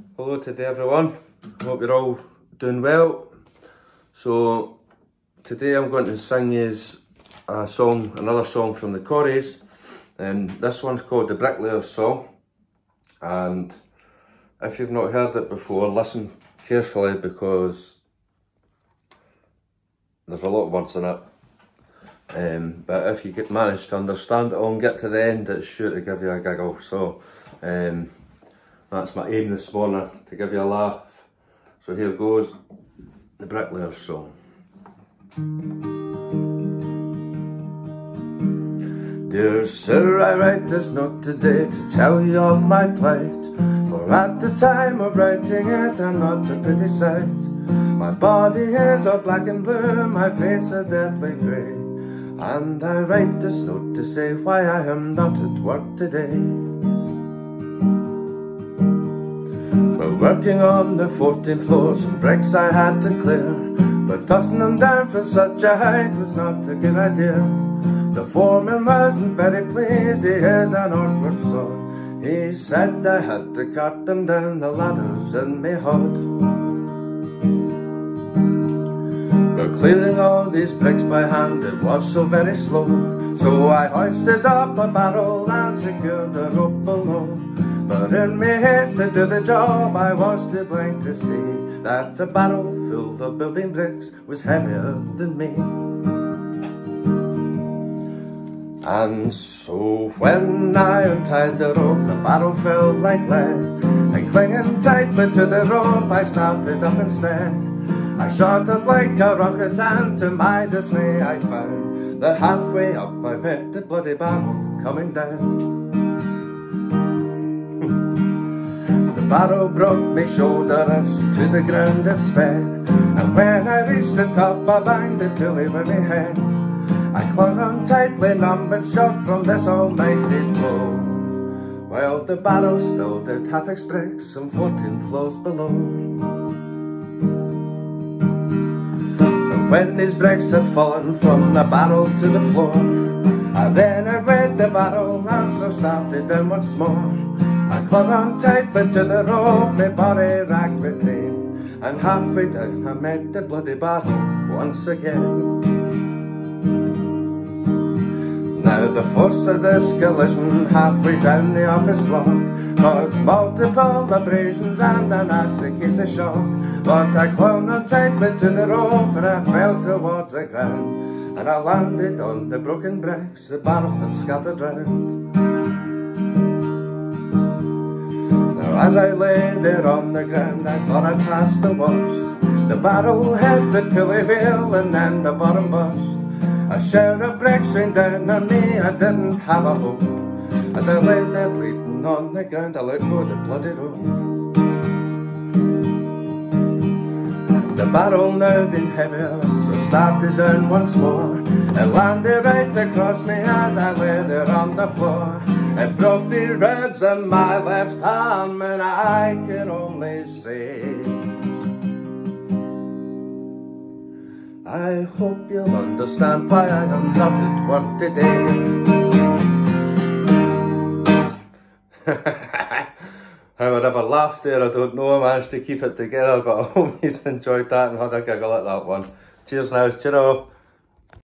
Hello today everyone, hope you're all doing well. So today I'm going to sing you a song, another song from the Corries and this one's called the Bricklayer's Song. And if you've not heard it before listen carefully because there's a lot of words in it. Um, but if you get manage to understand it all and get to the end it's sure to give you a giggle. So um, that's my aim this morning, to give you a laugh. So here goes, the Bricklayer's Song. Dear sir, I write this note today to tell you of my plight For at the time of writing it, I'm not a pretty sight My body is all black and blue, my face a deathly grey And I write this note to say why I am not at work today working on the 14th floor, some bricks I had to clear. But tossing them down from such a height was not a good idea. The foreman wasn't very pleased, he is an awkward sort. He said I had to cut them down the ladders in me hod. But clearing all these bricks by hand, it was so very slow. So I hoisted up a barrel and secured the rope. In me haste to do the job, I was too blind to see that a barrel full of building bricks was heavier than me. And so when I untied the rope, the barrel fell like lead, and clinging tightly to the rope, I snapped it up instead. I shot it like a rocket, and to my dismay, I found that halfway up I met the bloody barrel coming down. Barrow broke me shoulders to the ground it sped And when I reached the top I banged the pulley with me head. I clung on tightly numb and shocked from this almighty blow. While the barrow spilled out half its bricks some 14 floors below. And when these bricks had fallen from the barrel to the floor I then I read the barrel and so started down once more I clung on tightly to the rope, my body racked with pain. And halfway down I met the bloody barrel once again. Now the force of this collision halfway down the office block Caused multiple abrasions and a nasty case of shock But I clung on tightly to the rope and I fell towards the ground And I landed on the broken bricks the barrel had scattered round As I lay there on the ground, I thought I'd passed the worst. The barrel hit the pulley wheel and then the bottom burst. A shower of bricks rained down on me, I didn't have a hope. As I lay there bleeding on the ground, I let go the bloody rope. The barrel now been heavier, so started down once more. It landed right across me as I lay there on the floor. Broke the ribs in my left arm and I can only say I hope you'll understand why I am not at work today How I ever laughed there, I don't know, I managed to keep it together but I you enjoyed that and had a giggle at that one. Cheers now, cheerio!